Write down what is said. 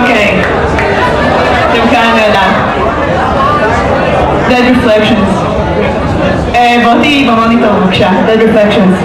Okay. They're. Dead Reflections. Eh, בוא תהיי במוניטור Dead Reflections.